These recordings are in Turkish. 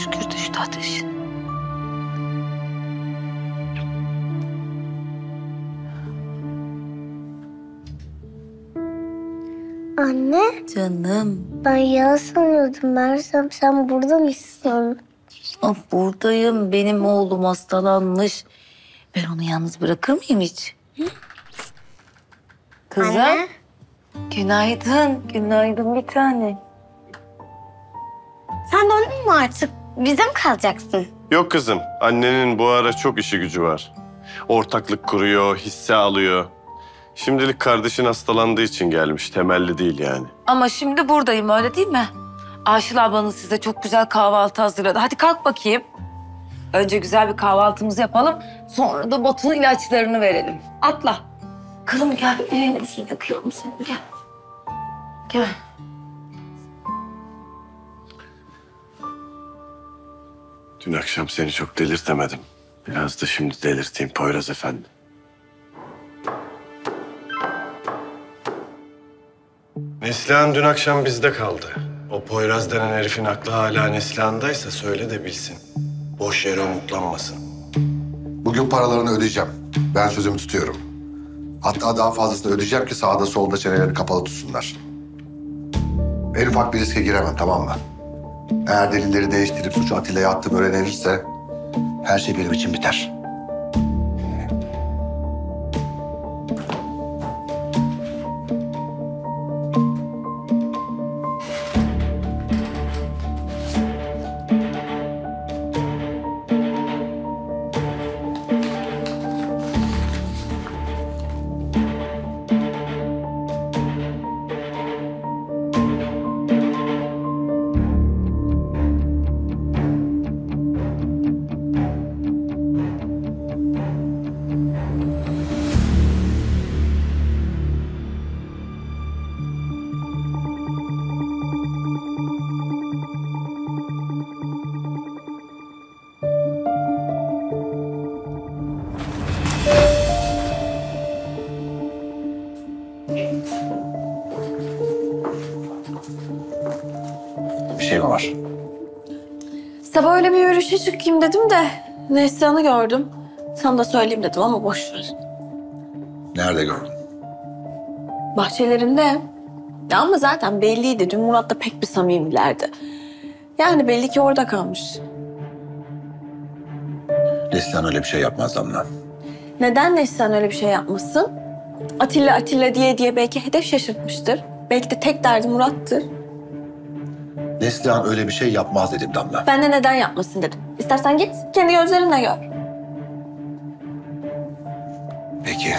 şükür düştü ateşin. Anne Canım. ben ya sanıyordum. Meğersem sen burada mısın? Ah, buradayım. Benim oğlum hastalanmış. Ben onu yalnız bırakır mıyım hiç? Hı? Kızım. Anne. Günaydın. Günaydın bir tane. Sen döndün mü artık? Bize mi kalacaksın? Yok kızım. Annenin bu ara çok işi gücü var. Ortaklık kuruyor, hisse alıyor. Şimdilik kardeşin hastalandığı için gelmiş. Temelli değil yani. Ama şimdi buradayım öyle değil mi? Aşıl ablanız size çok güzel kahvaltı hazırladı. Hadi kalk bakayım. Önce güzel bir kahvaltımızı yapalım. Sonra da Batu'nun ilaçlarını verelim. Atla. Kızım gel elini üstüne yakıyorum seni. Gel. Gel. Dün akşam seni çok delirtemedim. Biraz da şimdi delirteyim Poyraz Efendi. Neslihan dün akşam bizde kaldı. O Poyraz denen herifin aklı hala Neslihan'daysa söyle de bilsin. Boş yere umutlanmasın. Bugün paralarını ödeyeceğim. Ben sözümü tutuyorum. Hatta daha fazlasını ödeyeceğim ki sağda solda çenelerini kapalı tutsunlar. En ufak bir riske giremem tamam mı? Eğer delilleri değiştirip suçu Atilla'ya attığım öğrenilirse her şey benim için biter. Var? Sabah öyle bir yürüyüşe çıkayım dedim de Neslihan'ı gördüm. Sana da söyleyeyim dedim ama boş ver. Nerede gördün? Bahçelerinde. Ya ama zaten belliydi. Dün Murat'la pek bir samimilerdi. Yani belli ki orada kalmış. Neslihan öyle bir şey yapmaz Damla. Neden Neslihan öyle bir şey yapmasın? Atilla Atilla diye diye belki hedef şaşırtmıştır. Belki de tek derdi Murat'tır. Neslihan öyle bir şey yapmaz dedim Damla. Ben de neden yapmasın dedim. İstersen git kendi gözlerinle gör. Peki.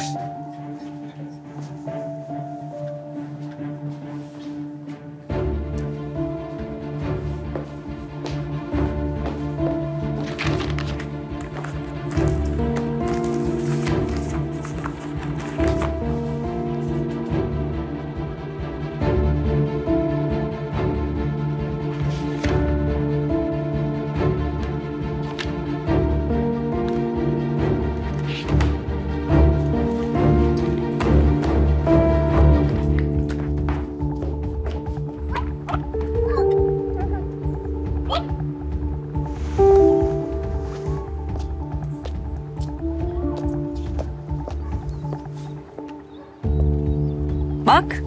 Bak.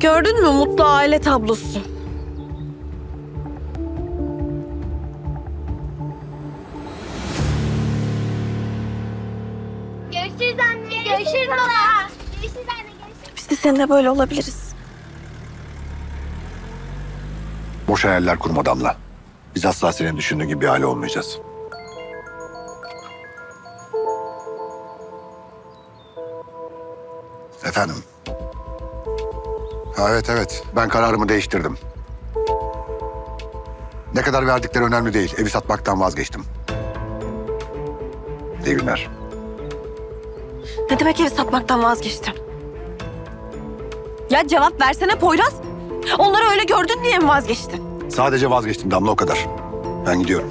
Gördün mü mutlu aile tablosu? Görüşürüz anne. Görüşürüz baba. Görüşürüz anne. Görüşürüz. Biz de seninle böyle olabiliriz. Boş hayaller kurma Damla. Biz asla senin düşündüğün gibi bir aile olmayacağız. Efendim? Ha, evet evet. Ben kararımı değiştirdim. Ne kadar verdikleri önemli değil. Evi satmaktan vazgeçtim. İyi günler. Ne demek evi satmaktan vazgeçtim? Ya cevap versene Poyraz. Onları öyle gördün diye mi vazgeçtin? Sadece vazgeçtim Damla o kadar. Ben gidiyorum.